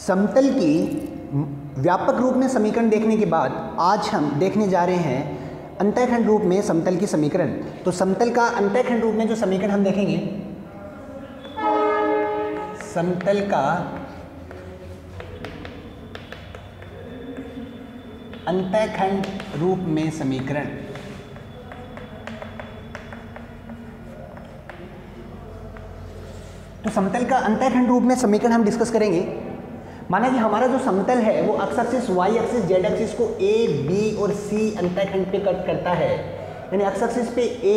समतल की व्यापक रूप में समीकरण देखने के बाद आज हम देखने जा रहे हैं अंतःखंड रूप में समतल की समीकरण। तो समतल का अंतःखंड रूप में जो समीकरण हम देखेंगे, समतल का अंतःखंड रूप में समीकरण। तो समतल का अंतःखंड रूप में समीकरण हम डिस्कस करेंगे। माना कि हमारा जो समतल है, वो x axis y axis z axis को ए बी और सी अंतःखंड पे कट करता है। यानी अक्स एक्सिस पे ए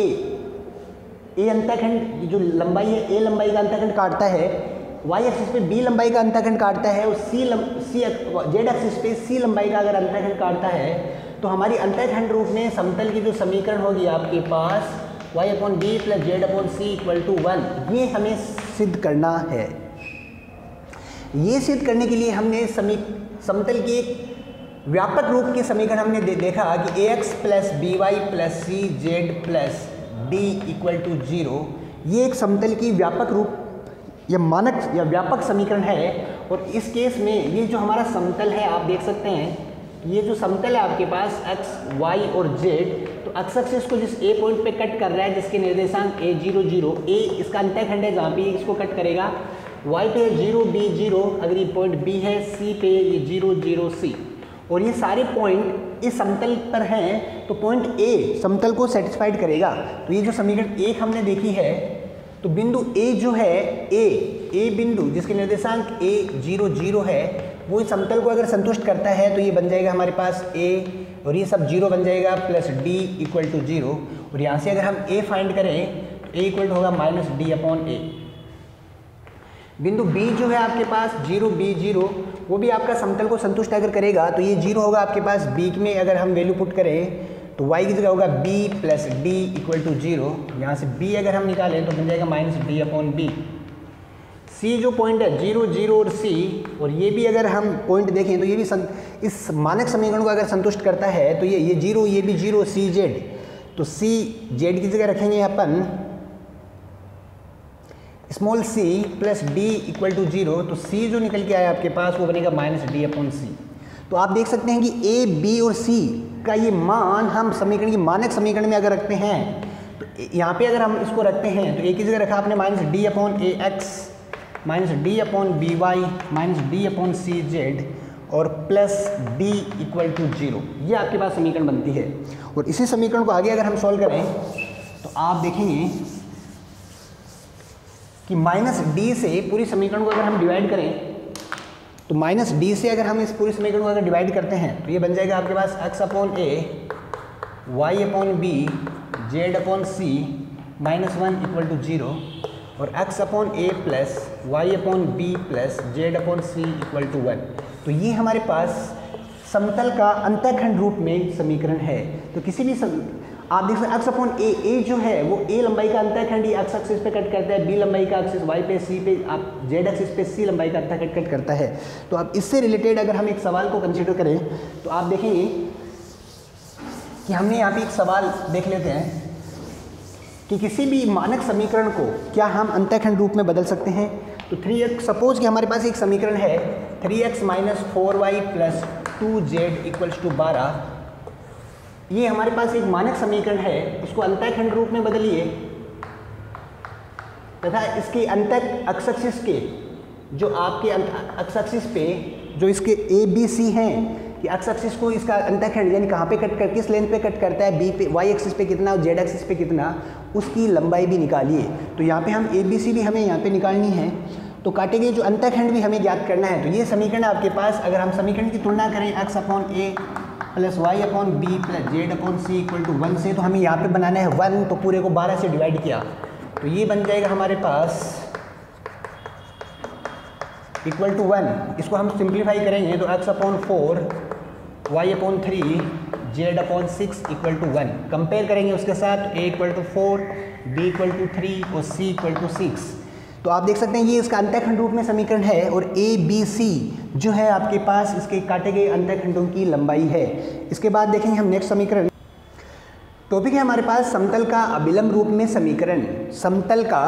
ए अंतःखंड जो लंबाई है ए लंबाई का अंतःखंड काटता है वाई एक्सिस पे बी लंबाई का अंतःखंड काटता है और सी सी जेड एक्सिस पे सी लंबाई का अगर अंतःखंड काटता है तो हमारी अंतःखंड रूप में समतल की जो समीकरण होगी आपके पास y upon b plus z upon c equal to one ये हमें सिद्ध करना है। ये सिद्ध करने के लिए हमने समी समतल की एक व्यापक रूप के समीकरण हमने दे, देखा कि a x plus b y plus c z plus d equal to zero ये एक समतल की व्यापक रूप या मानक या व्यापक समीकरण है। और इस केस में ये जो हमारा समतल है आप देख सकते हैं ये जो समतल है आपके पास एक्स वाई और जेड तो एक्स एक्सिस को जिस ए पॉइंट पे कट कर रहा है जिसके निर्देशांक ए ज़ीरो ज़ीरो ए इसका अंतःखंड है जहाँ पे इसको कट करेगा। वाई पे ज़ीरो बी ज़ीरो अगर ये पॉइंट बी है सी पे ये ज़ीरो ज़ीरो सी और ये सारे पॉइंट इस समतल पर हैं तो पॉइंट ए समतल को सेटिस्फाइड करेगा। तो ये जो समीकरण एक हमने देखी है तो बिंदु ए जो है ए ए बिंदु, जिसके निर्देशांक ए ज़ीरो ज़ीरो है, वो इस समतल को अगर संतुष्ट करता है तो ये बन जाएगा हमारे पास ए और ये सब ज़ीरो बन जाएगा plus d equal to zero और यहाँ से अगर हम ए फाइंड करें तो ए इक्वल टू होगा माइनस डी अपॉन ए बिंदु बी जो है आपके पास ज़ीरो बी ज़ीरो वो भी आपका समतल को संतुष्ट अगर करेगा तो ये ज़ीरो होगा आपके पास बी में अगर हम वैल्यू पुट करें तो y की जगह होगा b plus d equal to zero यहाँ से b अगर हम निकालें तो बन जाएगा minus d upon b c जो पॉइंट है ज़ीरो ज़ीरो और सी और ये भी अगर हम पॉइंट देखें तो ये भी सं, इस मानक समीकरण को अगर संतुष्ट करता है तो ये ये ज़ीरो ये भी ज़ीरो सी जेड तो सी जेड की जगह रखेंगे अपन small c plus d equal to zero तो सी जो निकल के आया आपके पास, वो बनेगा माइनस डी अपॉन सी तो आप देख सकते हैं कि ए बी और सी का ये मान हम समीकरण की मानक समीकरण में अगर रखते हैं तो यहाँ पे अगर हम इसको रखते हैं तो ए की जगह रखा आपने minus d upon a x minus d upon b y minus d upon c z और plus d equal to zero ये आपके पास समीकरण बनती है। और इसी समीकरण को आगे अगर हम सॉल्व करें तो आप देखेंगे कि माइनस डी से पूरी समीकरण को अगर हम डिवाइड करें तो माइनस डी से अगर हम इस पूरी समीकरण को अगर डिवाइड करते हैं तो ये बन जाएगा आपके पास x upon a y upon b z upon c minus one equal to zero और x upon a plus y upon b plus z upon c equal to one. तो ये हमारे पास समतल का अंतःखंड रूप में समीकरण है। तो किसी भी सम, आप देख सकते एक्स अपॉन ए ए जो है, वो ए लंबाई का अंतःखंड ही एक्स एक्सिस पे कट करता है, बी लंबाई का एक्सिस वाई पे, सी पे, आप जेड एक्सिस पे सी लंबाई का अंतःखंड कट करता है। तो अब इससे रिलेटेड अगर हम एक सवाल को कंसिडर करें तो आप देखेंगे कि हमने यहाँ पे एक सवाल देख लेते हैं कि किसी भी मानक समीकरण को क्या हम अंतःखंड रूप में बदल सकते हैं? तो थ्री एक्स सपोज़ कि हमारे पास एक समीकरण है three x minus four y plus two z equals to बारह ये हमारे पास एक मानक समीकरण है, उसको अंतःखंड रूप में बदलिए। तथा इसके अंत अक्सक्सिस के, जो आपके अक्सक्सिस पे, जो इसके ए बी सी हैं, कि अक्सक्सिस को इसका अंतःखंड यानी कहाँ पे कट कर, किस लेंथ पे कट करता है बी पे वाई एक्सिस पे कितना और जेड एक्सिस पे कितना, उसकी लंबाई भी निकालिए। तो यहाँ पे हम ए बी सी भी हमें यहाँ पे निकालनी है। तो काटे गए जो अंतःखंड भी हमें ज्ञात करना है तो ये समीकरण आपके पास, अगर हम समीकरण की तुलना करें X upon A plus Y upon B plus Z upon C equal to one से तो हमें यहाँ पे बनाना है वन तो पूरे को बारह से डिवाइड किया। तो ये बन जाएगा हमारे पास इक्वल टू वन इसको हम सिंप्लीफाई करेंगे तो X upon four Y upon three Z upon six equal to one compare करेंगे उसके साथ A equal to four B equal to three और सी इक्वल टू सिक्स तो आप देख सकते हैं, ये इसका अंतःखंड रूप में समीकरण है और ए बी सी जो है आपके पास इसके काटे गए अंतःखंडों की लंबाई है। इसके बाद देखेंगे हम नेक्स्ट समीकरण। टॉपिक है हमारे पास समतल का अविलंब रूप में समीकरण। समतल का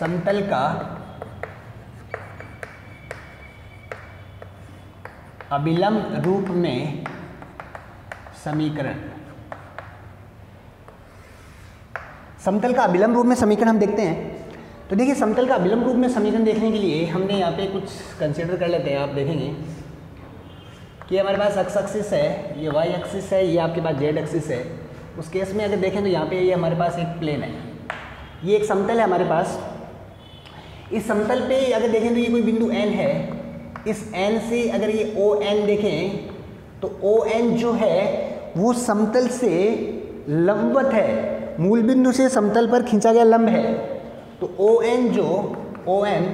समतल का अविलंब रूप में समीकरण। समतल का अविलंब रूप में समीकरण हम देखते हैं। तो देखिए, समतल का अविलंब रूप में समीकरण देखने के लिए हमने यहाँ पे कुछ कंसिडर कर लेते हैं, आप देखेंगे कि हमारे पास एक्स एक्सिस है, ये वाई एक्सिस है, ये आपके पास जेड एक्सिस है। उस केस में अगर देखें तो यहाँ पे ये हमारे पास एक प्लेन है। ये एक समतल है हमारे पास। इस समतल पे अगर देखें तो ये कोई बिंदु एन है। इस एन से अगर ये ओ एन देखें तो ओ एन जो है, वो समतल से लंबवत है। मूल बिंदु से समतल पर खींचा गया लंब है। तो ओ एन जो ओ एन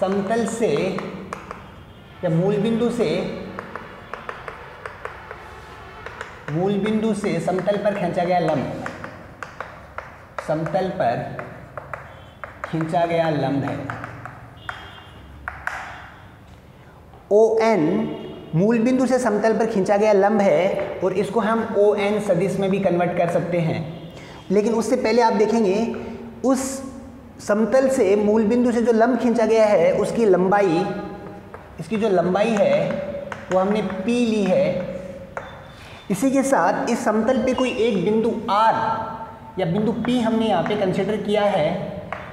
समतल से या मूल बिंदु से मूल बिंदु से समतल पर खींचा गया लंब। समतल पर खींचा गया लंब है। ओ एन मूल बिंदु से समतल पर खींचा गया लंब है और इसको हम ओ एन सदिश में भी कन्वर्ट कर सकते हैं। लेकिन उससे पहले आप देखेंगे, उस समतल से मूल बिंदु से जो लंब खींचा गया है, उसकी लंबाई, इसकी जो लंबाई है, वो हमने पी ली है। इसी के साथ इस समतल पे कोई एक बिंदु आर या बिंदु पी हमने यहाँ पे कंसिडर किया है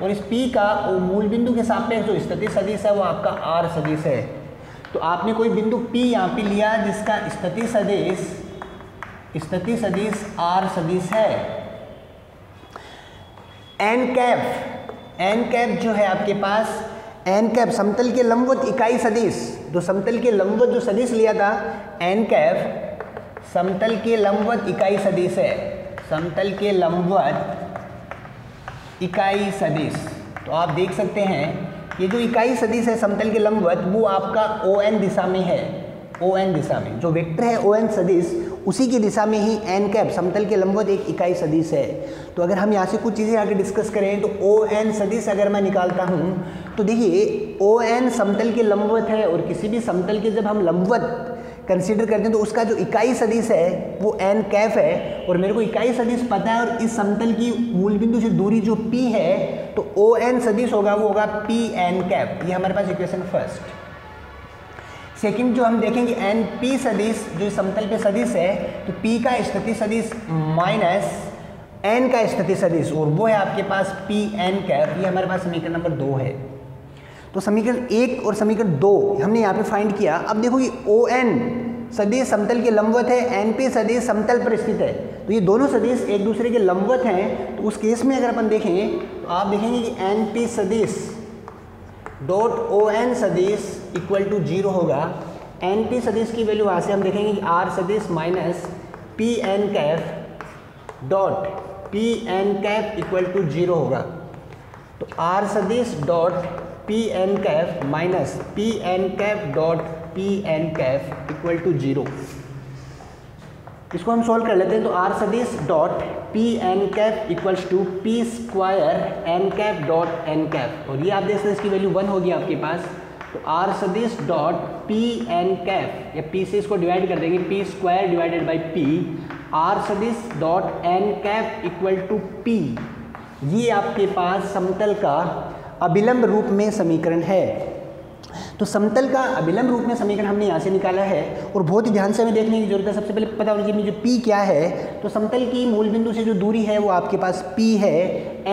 और इस पी का वो मूल बिंदु के सापेक्ष जो स्थिति सदिश है, वो आपका आर सदिश है। तो आपने कोई बिंदु पी यहाँ पे लिया जिसका स्थिति सदिश स्थिति सदिश आर सदिश है। एन कैप एन कैप जो है आपके पास एन कैप समतल के लंबवत इकाई सदिश, जो समतल के लंबवत जो सदिश लिया था एन कैप समतल के लंबवत इकाई सदिश है। समतल के लंबवत इकाई सदिश। तो आप देख सकते हैं ये जो इकाई सदिश है समतल के लंबवत, वो आपका ओ एन दिशा में है। ओ एन दिशा में, जो वेक्टर है ओ एन सदिश उसी की दिशा में ही एन कैप समतल के लंबवत एक इकाई सदिश है। तो अगर हम यहाँ से कुछ चीज़ें आगे डिस्कस करें तो ओ एन सदिश अगर मैं निकालता हूँ तो देखिए ओ एन समतल के लंबवत है और किसी भी समतल के जब हम लंबवत कंसीडर करते हैं तो उसका जो इकाई सदिश है, वो एन कैफ है। और मेरे को इकाई सदिश पता है और इस समतल की मूल बिंदु से दूरी जो पी है तो ओ एन सदिश होगा, वो होगा पी एन कैप ये हमारे पास इक्वेशन फ़र्स्ट सेकंड जो हम देखेंगे एन पी सदिश, जो समतल पे सदिश है तो पी का स्थिति सदिश माइनस एन का स्थिति सदिश, और वो है आपके पास पी एन कैप ये हमारे पास समीकरण नंबर दो है। तो समीकरण एक और समीकरण दो हमने यहाँ पे फाइंड किया। अब देखो ये ओ एन सदिश समतल के लंबवत है एन पी सदिश समतल पर स्थित है। तो ये दोनों सदिश एक दूसरे के लंबवत हैं। तो उस केस में अगर अपन देखें तो आप देखेंगे कि एन पी सदिश डॉट ओ एन सदिश इक्वल टू ज़ीरो होगा। एन पी सदिश की वैल्यू वहाँ से हम देखेंगे कि आर सदिश minus P N cap dot P N cap equal to zero होगा। तो आर सदिश dot P N cap minus P N cap dot P N cap equal to zero इसको हम सॉल्व कर लेते हैं तो आर सदिश dot P N cap equals to P square N cap dot N cap और ये आप देख सकते हैं, इसकी वैल्यू वन होगी आपके पास। तो आर सदिश डॉट पी एन कैप या पी से इसको डिवाइड कर देंगे P square divided by P R सदिश dot N cap equal to P ये आपके पास समतल का अविलंब रूप में समीकरण है। तो समतल का अविलंब रूप में समीकरण हमने यहाँ से निकाला है और बहुत ही ध्यान से हमें देखने की ज़रूरत है। सबसे पहले पता होना चाहिए जो पी क्या है। तो समतल की मूल बिंदु से जो दूरी है वो आपके पास पी है।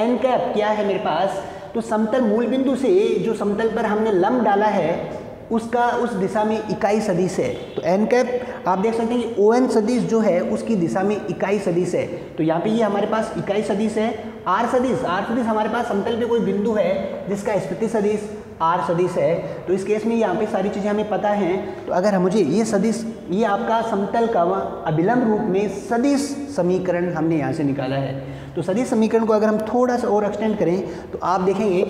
एन कैप क्या है मेरे पास? तो समतल मूल बिंदु से, जो समतल पर हमने लंब डाला है, उसका, उस दिशा में इकाई सदिश है। तो एन कैप आप देख सकते हैं कि ओ एन सदिश जो है, उसकी दिशा में इकाई सदिश है। तो यहाँ पे ये हमारे पास इकाई सदिश है। आर सदिश आर सदिश हमारे पास समतल पे कोई बिंदु है, जिसका स्थिति सदिश आर सदिश है। तो इस केस में यहाँ पे सारी चीज़ें हमें पता हैं। तो अगर हम मुझे ये सदिश, ये आपका समतल का अविलंब रूप में सदिश समीकरण हमने यहाँ से निकाला है। तो सदिश समीकरण को अगर हम थोड़ा सा और एक्सटेंड करें तो आप देखेंगे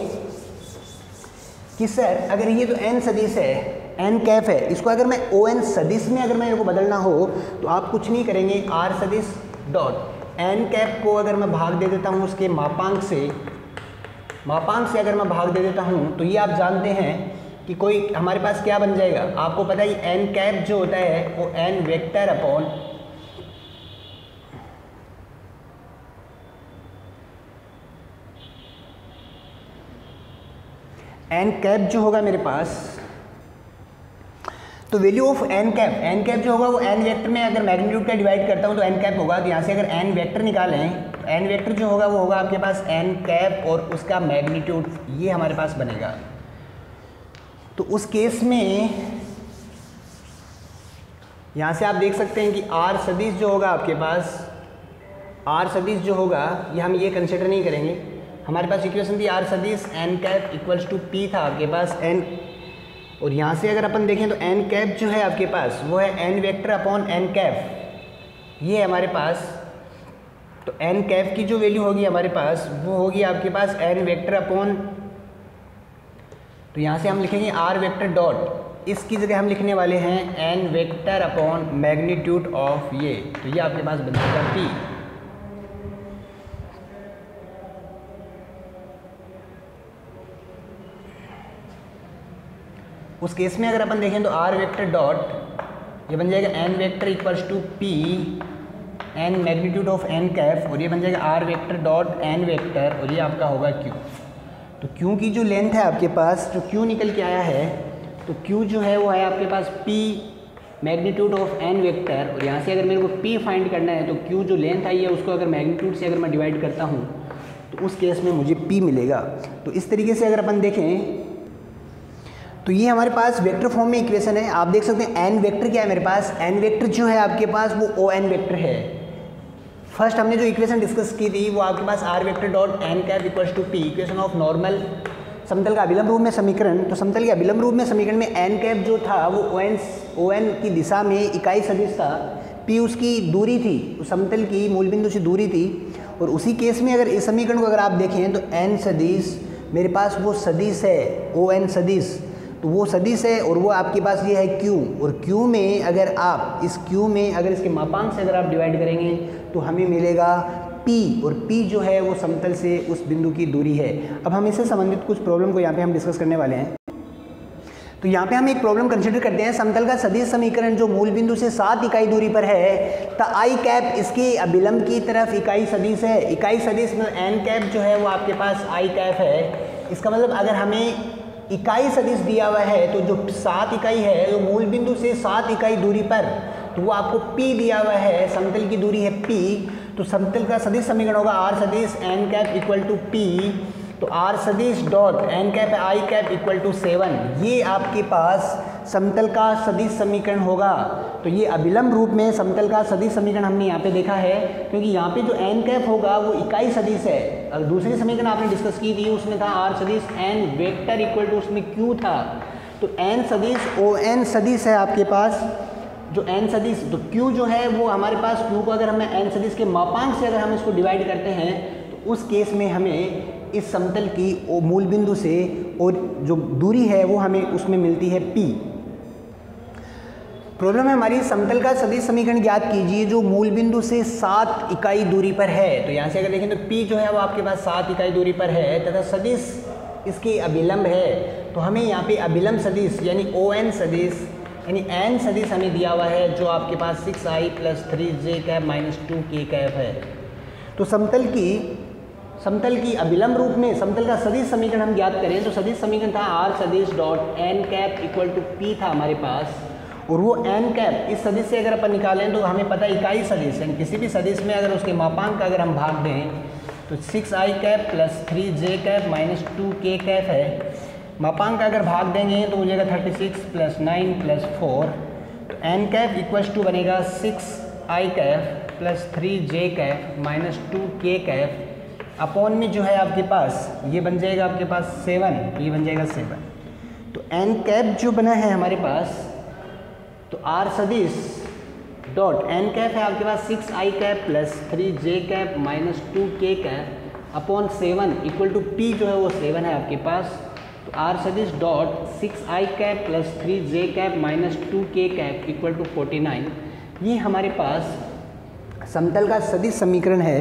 कि सर अगर ये जो एन सदिश है एन कैफ है, इसको अगर मैं ओ एन सदिश में अगर मैं को बदलना हो तो आप कुछ नहीं करेंगे। आर सदिश डॉट एन कैप को अगर मैं भाग दे देता हूँ उसके मापांक से मापांक से अगर मैं भाग दे देता हूँ तो ये आप जानते हैं कि कोई, हमारे पास क्या बन जाएगा? आपको पता है एन कैप जो होता है, वो N vector upon N cap जो होगा मेरे पास तो value of N cap N cap जो होगा वो एन वेक्टर में अगर मैग्नीट्यूड का डिवाइड करता हूँ तो एन कैप होगा। तो यहाँ से अगर एन वेक्टर निकालें तो एन वेक्टर जो होगा वो होगा आपके पास एन कैप और उसका मैग्नीट्यूड ये हमारे पास बनेगा। तो उस केस में यहाँ से आप देख सकते हैं कि आर सदिश जो होगा आपके पास आर सदिश जो होगा, ये हम ये कंसिडर नहीं करेंगे। हमारे पास इक्वेशन थी आर सदिश N cap equals to P था आपके पास एन और यहाँ से अगर अपन देखें तो एन कैप जो है आपके पास, वो है N vector upon N cap ये है हमारे पास। तो एन कैप की जो वैल्यू होगी हमारे पास, वो होगी आपके पास एन वेक्टर अपॉन तो यहाँ से हम लिखेंगे आर वेक्टर डॉट इसकी जगह हम लिखने वाले हैं N vector upon magnitude of ये। तो ये आपके पास बन जाएगा पी उस केस में अगर अपन देखें तो आर वेक्टर डॉट ये बन जाएगा N vector equals to P N magnitude of N cap और ये बन जाएगा R vector dot N vector और ये आपका होगा क्यू तो क्यू की जो लेंथ है आपके पास जो क्यू निकल के आया है तो क्यू जो है वो है आपके पास P magnitude of N vector और यहाँ से अगर मेरे को पी फाइंड करना है तो क्यू जो लेंथ आई है, उसको अगर मैग्नीट्यूड से अगर मैं डिवाइड करता हूँ तो उस केस में मुझे पी मिलेगा. तो इस तरीके से अगर अपन देखें तो ये हमारे पास वेक्टर फॉर्म में इक्वेशन है। आप देख सकते हैं एन वेक्टर क्या है मेरे पास? एन वेक्टर जो है आपके पास, वो ओ एन वेक्टर है। फ़र्स्ट हमने जो इक्वेशन डिस्कस की थी, वो आपके पास R vector dot N cap equals to P equation of normal समतल का अभिलंब रूप में समीकरण। तो समतल के अभिलंब रूप में समीकरण में एन कैप जो था, वो ओ एन ओ एन की दिशा में इकाई सदिश था। पी उसकी दूरी थी, उस समतल की मूल बिंदु से दूरी थी। और उसी केस में अगर इस समीकरण को अगर आप देखें तो एन सदिश मेरे पास वो सदिश है ओ एन सदिश। तो वो सदिश है और वो आपके पास ये है क्यू और क्यू में अगर आप, इस क्यू में अगर इसके मापांक से अगर आप डिवाइड करेंगे तो हमें मिलेगा P. और P जो है वो समतल से उस बिंदु की दूरी है। अब हम इससे संबंधित कुछ प्रॉब्लम को यहाँ पे हम डिस्कस करने वाले हैं। तो यहाँ पे हम एक प्रॉब्लम कंसिडर करते हैं। समतल का सदिश समीकरण जो मूल बिंदु से सात इकाई दूरी पर है तो आई कैप इसकी अभिलंब की तरफ़ इकाई सदिश है। इकाई सदिश में एन कैप जो है वो आपके पास आई कैप है। इसका मतलब अगर हमें इकाई सदिश दिया हुआ है तो जो सात इकाई है, जो मूल बिंदु से सात इकाई दूरी पर तो वो आपको P दिया हुआ है, समतल की दूरी है P तो समतल का सदिश समीकरण होगा आर सदिश N cap equal to P तो आर सदिश dot N cap I cap equal to seven ये आपके पास समतल का सदिश समीकरण होगा। तो ये अभिलंब रूप में समतल का सदिश समीकरण हमने यहाँ पे देखा है, क्योंकि यहाँ पे जो एन कैप होगा, वो इकाई सदिश है दूसरी समीकरण आपने डिस्कस की थी, उसमें था आर सदिश एन वेक्टर इक्वल टू उसमें क्यू था। तो एन सदिश ओ एन सदिश है आपके पास। जो एन सदिश तो क्यू जो है, वो हमारे पास क्यू को अगर हमें एन सदिश के मापांक से अगर हम इसको डिवाइड करते हैं तो उस केस में हमें इस समतल की मूल बिंदु से और जो दूरी है, वो हमें उसमें मिलती है पी प्रॉब्लम है हमारी, समतल का सदिश समीकरण ज्ञात कीजिए जो मूल बिंदु से सात इकाई दूरी पर है। तो यहाँ से अगर देखें तो पी जो है वो आपके पास सात इकाई दूरी पर है, तथा सदिश इसकी अभिलंब है। तो हमें यहाँ पे अभिलंब सदिश यानी ओ एन सदिश यानी एन सदिश हमें दिया हुआ है, जो आपके पास six I plus three J cap minus two K cap है। तो समतल की समतल की अभिलंब रूप में समतल का सदिश समीकरण हम ज्ञात करें तो सदिश समीकरण था आर सदिश dot N cap equal to P था हमारे पास। और वो एन कैप इस सदिश से अगर अपन निकालें तो हमें पता है इकाई सदिश, यानी किसी भी सदिश में अगर उसके मापांक का अगर हम भाग दें तो six I cap plus three J cap minus two K cap है। मापांक का अगर भाग देंगे तो हो जाएगा thirty six plus nine plus four तो एन कैप इक्वल्स टू बनेगा six I cap plus three J cap minus two K cap upon में जो है आपके पास, ये बन जाएगा आपके पास सेवन ये बन जाएगा सेवन तो एन कैप जो बना है हमारे पास तो आर सदिश डॉट एन कैप है, आपके पास six I cap plus three J cap minus two K cap upon seven equal to P जो है वो सेवन है आपके पास। तो आर सदिश dot six I cap plus three J cap minus two K cap equal to forty nine ये हमारे पास समतल का सदिश समीकरण है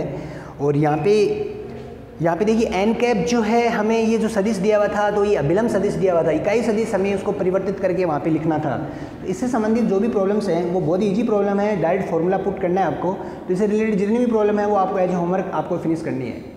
और यहाँ पे यहाँ पे देखिए एन कैप जो है, हमें ये जो सदिश दिया हुआ था तो ये अभिलंब सदिश दिया हुआ था, इकाई सदिश हमें उसको परिवर्तित करके वहाँ पे लिखना था। तो इससे संबंधित जो भी प्रॉब्लम्स हैं, वो बहुत ईजी प्रॉब्लम है डायरेक्ट फॉर्मूला पुट करना है आपको। तो इससे रिलेटेड जितनी भी प्रॉब्लम है, वो आपको एज होमवर्क आपको फिनिश करनी है।